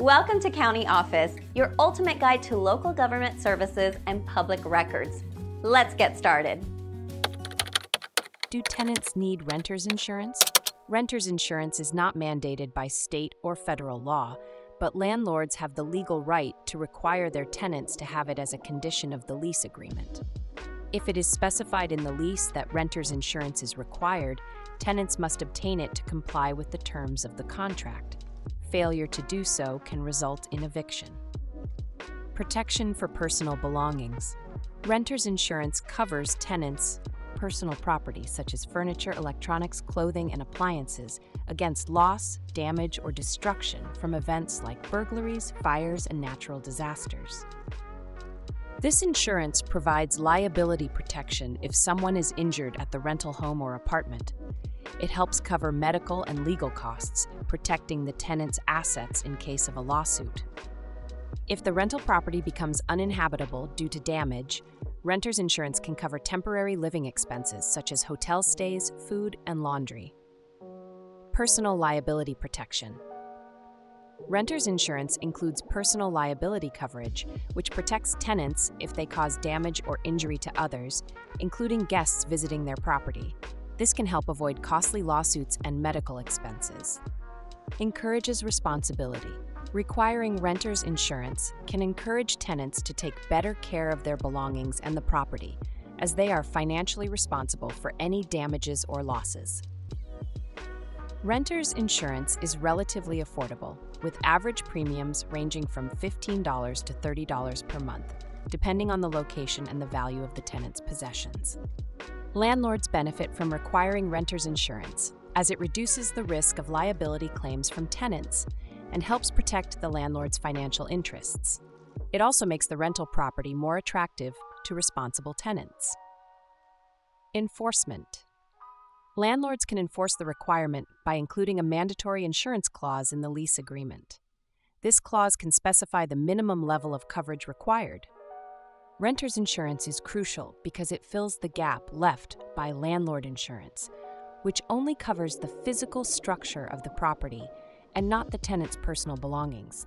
Welcome to County Office, your ultimate guide to local government services and public records. Let's get started. Do tenants need renter's insurance? Renter's insurance is not mandated by state or federal law, but landlords have the legal right to require their tenants to have it as a condition of the lease agreement. If it is specified in the lease that renter's insurance is required, tenants must obtain it to comply with the terms of the contract. Failure to do so can result in eviction. Protection for personal belongings. Renter's insurance covers tenants' personal property, such as furniture, electronics, clothing, and appliances, against loss, damage, or destruction from events like burglaries, fires, and natural disasters. This insurance provides liability protection if someone is injured at the rental home or apartment. It helps cover medical and legal costs, protecting the tenant's assets in case of a lawsuit. If the rental property becomes uninhabitable due to damage, renter's insurance can cover temporary living expenses such as hotel stays, food, and laundry. Personal liability protection. Renter's insurance includes personal liability coverage, which protects tenants if they cause damage or injury to others, including guests visiting their property. This can help avoid costly lawsuits and medical expenses. Encourages responsibility. Requiring renter's insurance can encourage tenants to take better care of their belongings and the property, as they are financially responsible for any damages or losses. Renter's insurance is relatively affordable, with average premiums ranging from $15 to $30 per month, depending on the location and the value of the tenant's possessions. Landlords benefit from requiring renter's insurance, as it reduces the risk of liability claims from tenants and helps protect the landlord's financial interests. It also makes the rental property more attractive to responsible tenants. Enforcement Landlords can enforce the requirement by including a mandatory insurance clause in the lease agreement. This clause can specify the minimum level of coverage required. Renter's insurance is crucial because it fills the gap left by landlord insurance, which only covers the physical structure of the property and not the tenant's personal belongings.